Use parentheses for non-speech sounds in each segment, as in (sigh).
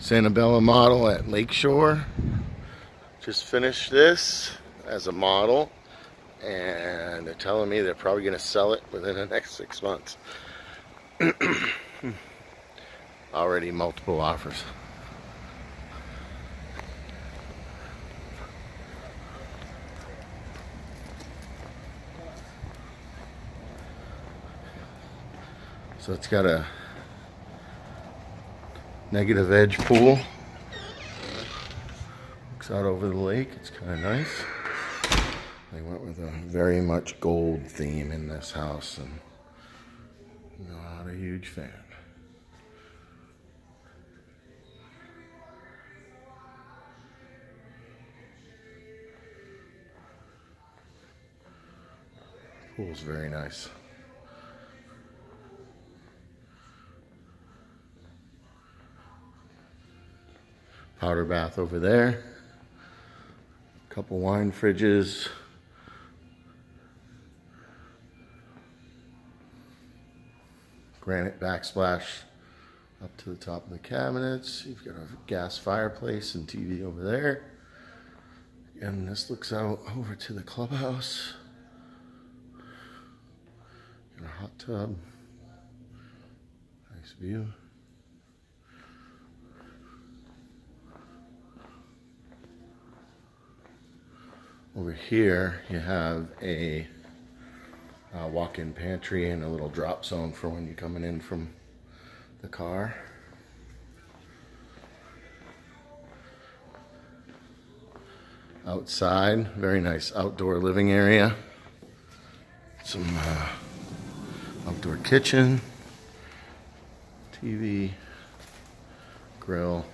Santabella model at Lakeshore. Just finished this as a model and they're telling me they're probably going to sell it within the next six months. (clears throat) Already multiple offers. So it's got a negative edge pool. Looks out over the lake. It's kind of nice. They went with a very much gold theme in this house and not a huge fan. Pool's very nice. Powder bath over there. A Couple wine fridges. Granite backsplash up to the top of the cabinets. You've got a gas fireplace and TV over there. And this looks out over to the clubhouse. Got a hot tub. Nice view. Over here, you have a walk-in pantry and a little drop zone for when you're coming in from the car. Outside, very nice outdoor living area. Some uh, outdoor kitchen, TV, grill.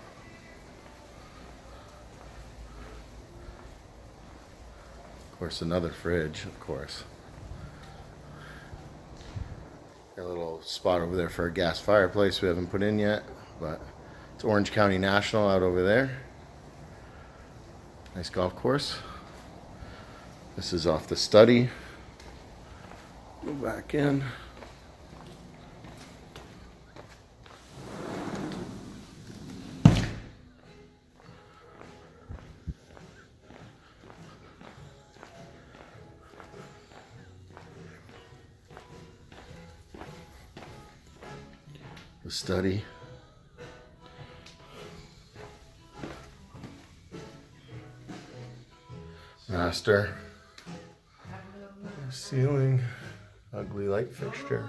Course, another fridge, of course. Got a little spot over there for a gas fireplace we haven't put in yet, but it's Orange County National out over there. Nice golf course. This is off the study. Go back in. The study. Master. Ceiling. Ugly light fixture.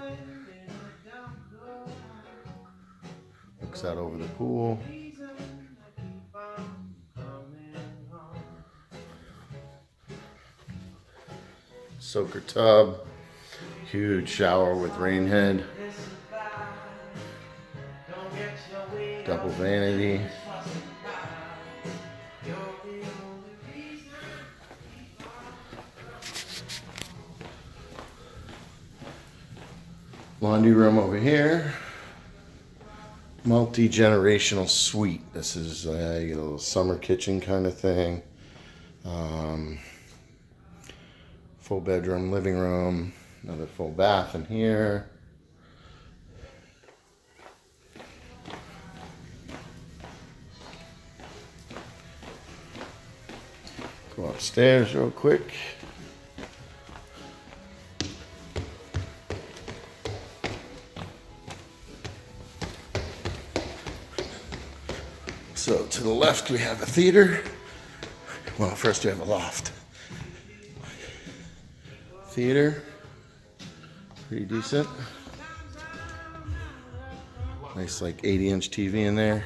Looks out over the pool. Soaker tub. Huge shower with rain head. Double vanity. Laundry room over here. Multi-generational suite. This is a little summer kitchen kind of thing. Um, full bedroom, living room, another full bath in here. Go upstairs real quick. So to the left we have a theater. Well, first we have a loft. Theater, pretty decent. Nice like 80 inch TV in there.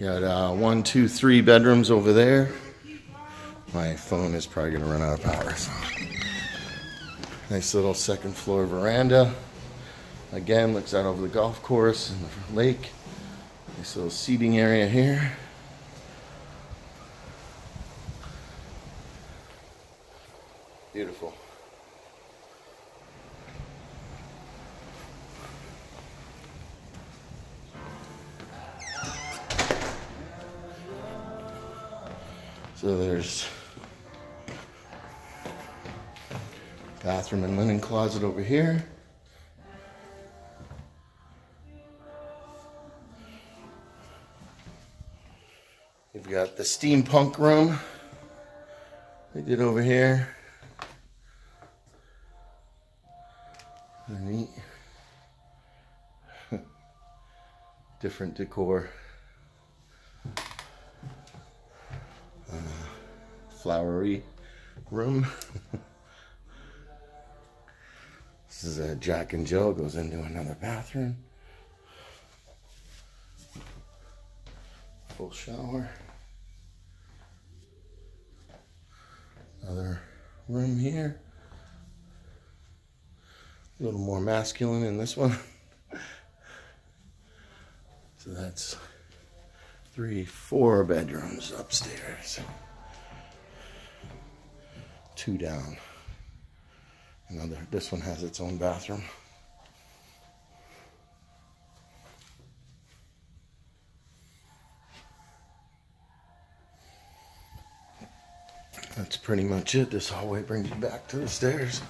You got uh, one, two, three bedrooms over there. My phone is probably gonna run out of power. So. Nice little second floor veranda. Again, looks out over the golf course and the lake. Nice little seating area here. So there's bathroom and linen closet over here. You've got the steampunk room they did over here. Neat. (laughs) Different decor. Flowery room. (laughs) this is a Jack and Jill goes into another bathroom. Full shower. Another room here. A little more masculine in this one. (laughs) So that's three, four bedrooms upstairs. Two down. Another, this one has its own bathroom. That's pretty much it. This hallway brings you back to the stairs.